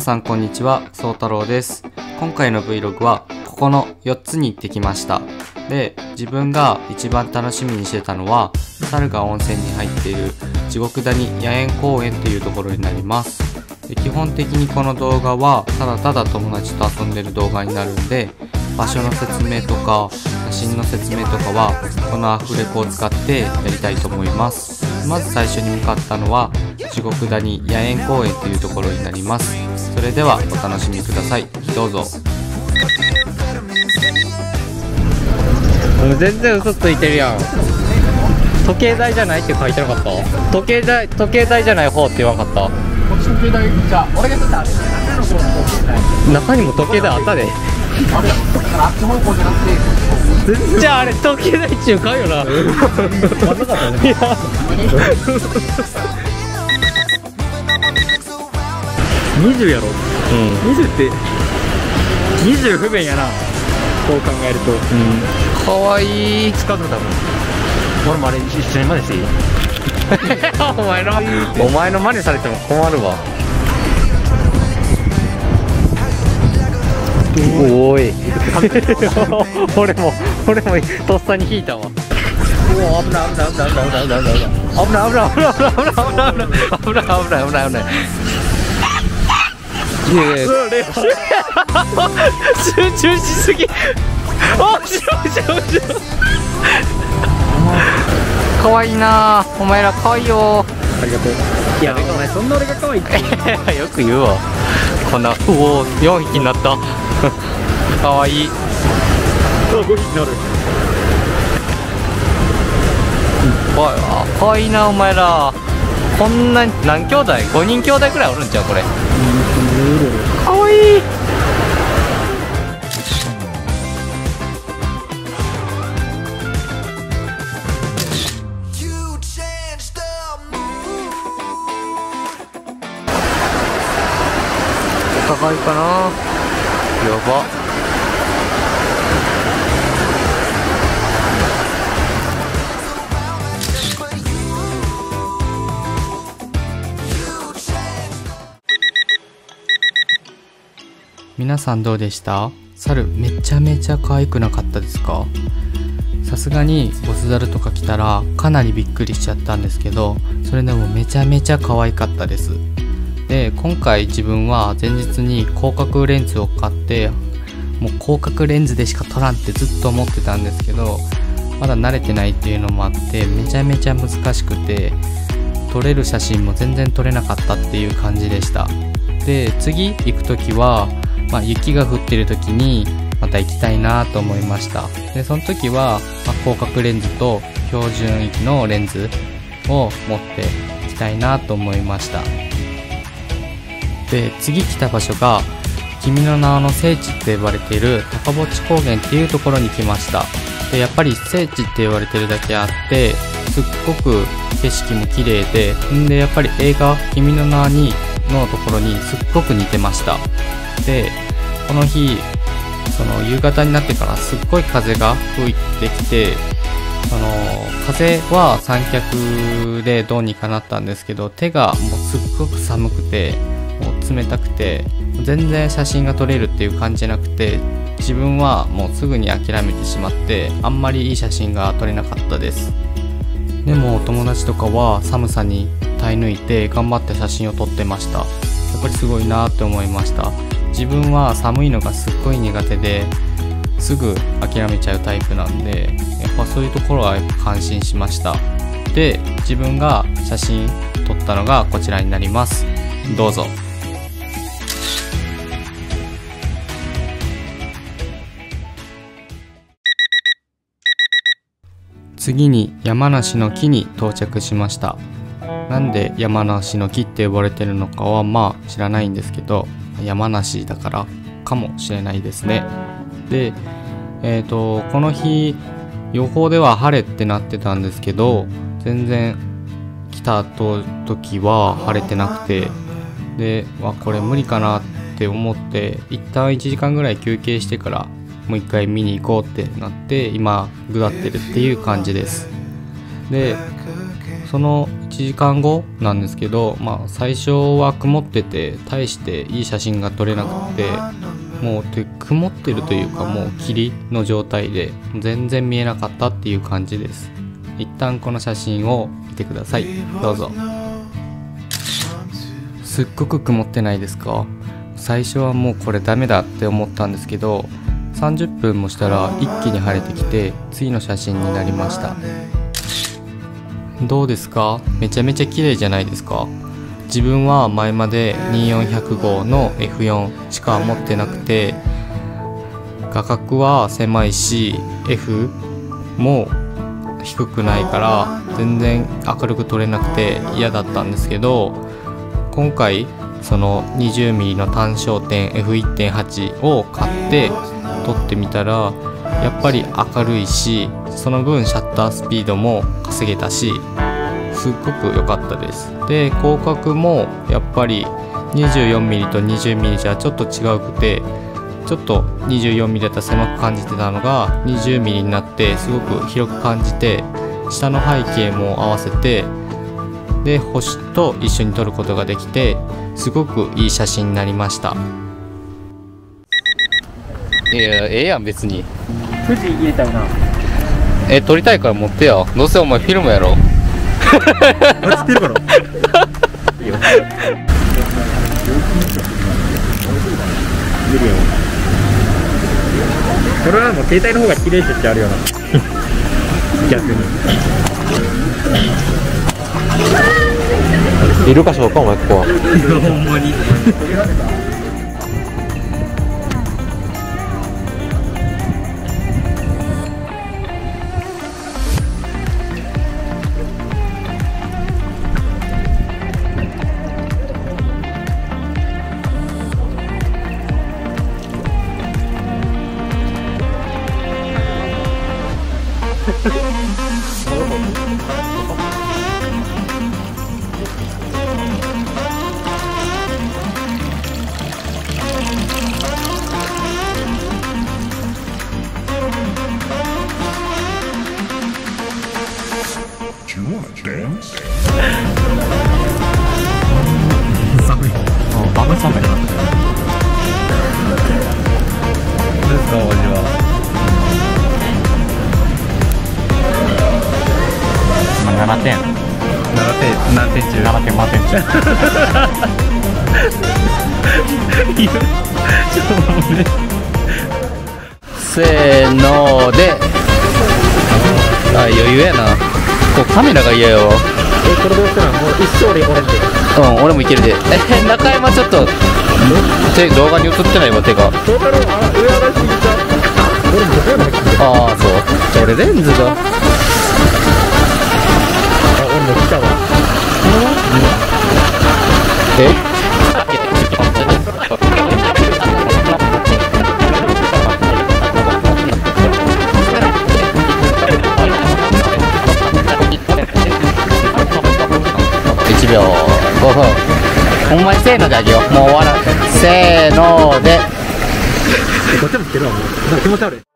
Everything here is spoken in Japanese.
さんこんにちは、そうたろうです。今回の Vlog はここの4つに行ってきました。で、自分が一番楽しみにしてたのは、猿が温泉に入っている地獄谷野猿公園というところになります。で基本的にこの動画はただただ友達と遊んでる動画になるんで、場所の説明とか写真の説明とかはこのアフレコを使ってやりたいと思います。まず最初に向かったのは地獄谷野猿公園というところになります。それではお楽しみください。どうぞ。全然嘘ついてるやん。時計台じゃないって書いてなかった？時計台時計台じゃない方って言わなかった？時計台じゃあ俺が言ってたあれ中の方の時計台中にも時計台あったで。あれだからあっち方向じゃなくてじゃああれ時計台中かよな。いや 20やろう。ん。20って20不便やな。こう考えると。うん。かわいい。使うと多分俺もあれ一緒にしていい？お前の。お前の真似されても困るわ。おーい。俺も俺もとっさに引いたわ。おお危ない危ない危ない危ない危ない危ない危ない危ない危ない危ない危ない危ない危ない危ない危ない危ない危ない危ないいやいや集中しすぎ。おしろしろしろ。かわいいなお前らかわいいよ。ありがとう。いやお前そんな俺が可愛いって。よく言うわ。こんなうお4匹になった。かわい。い5匹になる。かわかわいいなお前ら。こんな何兄弟？5人兄弟くらいおるんちゃうこれかわいい。お互いかな。やば。皆さんどうでした？猿めちゃめちゃ可愛くなかったですか？さすがにボス猿とか来たらかなりびっくりしちゃったんですけどそれでもめちゃめちゃ可愛かったです。で今回自分は前日に広角レンズを買ってもう広角レンズでしか撮らんってずっと思ってたんですけどまだ慣れてないっていうのもあってめちゃめちゃ難しくて撮れる写真も全然撮れなかったっていう感じでした。で次行く時はまあ、雪が降ってる時にまた行きたいなと思いました。でその時は、まあ、広角レンズと標準域のレンズを持って行きたいなと思いました。で次来た場所が君の名の聖地って呼ばれている高墓地高原っていうところに来ました。でやっぱり聖地って言われてるだけあってすっごく景色も綺麗でんでやっぱり映画「君の名に」のところにすっごく似てました。でこの日その夕方になってからすっごい風が吹いてきてその風は三脚でどうにかなったんですけど手がもうすっごく寒くてもう冷たくて全然写真が撮れるっていう感じじゃなくて自分はもうすぐに諦めてしまってあんまりいい写真が撮れなかったです。でも友達とかは寒さに耐え抜いて頑張って写真を撮ってました。やっぱりすごいなって思いました。自分は寒いのがすっごい苦手ですぐ諦めちゃうタイプなんでやっぱそういうところは感心しました。で自分が写真撮ったのがこちらになります。どうぞ。次に山梨の木に到着しました。なんで山梨の木って呼ばれてるのかはまあ知らないんですけど山梨だからかもしれないですね。でえっ、とこの日予報では晴れってなってたんですけど全然来た時は晴れてなくてでわこれ無理かなって思って一旦1時間ぐらい休憩してからもう一回見に行こうってなって今下ってるっていう感じです。でその1時間後なんですけど、まあ、最初は曇ってて大していい写真が撮れなくてもうで曇ってるというかもう霧の状態で全然見えなかったっていう感じです。一旦この写真を見てください。どうぞ。すっごく曇ってないですか？最初はもうこれダメだって思ったんですけど30分もしたら一気に晴れてきて次の写真になりました。どうですか？めちゃめちゃ綺麗じゃないですか？自分は前まで24105の F4 しか持ってなくて画角は狭いし F も低くないから全然明るく撮れなくて嫌だったんですけど今回その 20mm の単焦点 F1.8 を買って撮ってみたらやっぱり明るいしその分シャッタースピードも稼げたしすっごく良かったです。で広角もやっぱり 24mm と 20mm じゃちょっと違うくてちょっと 24mm だったら狭く感じてたのが 20mm になってすごく広く感じて下の背景も合わせてで星と一緒に撮ることができてすごくいい写真になりました。いやええやん別に。富士入れたよな。え撮りたいから持ってよ。どうせお前フィルムやろ。あ知ってるから。いいよ。見るよ。これはもう携帯の方が綺麗よ。な逆にいるかしょうかお前ここはほんまに寒いあバカ寒いなどうですかお味は7点7点何点中7点満点中ちょっともうねせーので。あ余裕やな。こうカメラが嫌よえこれどうしたらもう一生で俺ってうん俺もいけるで。え中山ちょっと手動画に映ってないわ手が。上上がりすぎちゃうあああそう。じゃあ俺レンズが。あ俺も来たわ。え？5分ほんまにせーのであげよう。もう終わらせーので。こっちも来てるわもう。気持ち悪い。